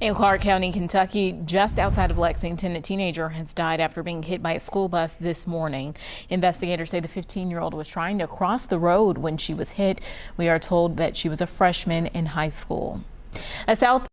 In Clark County, Kentucky, just outside of Lexington, a teenager has died after being hit by a school bus this morning. Investigators say the 15 year old was trying to cross the road when she was hit. We are told that she was a freshman in high school. A South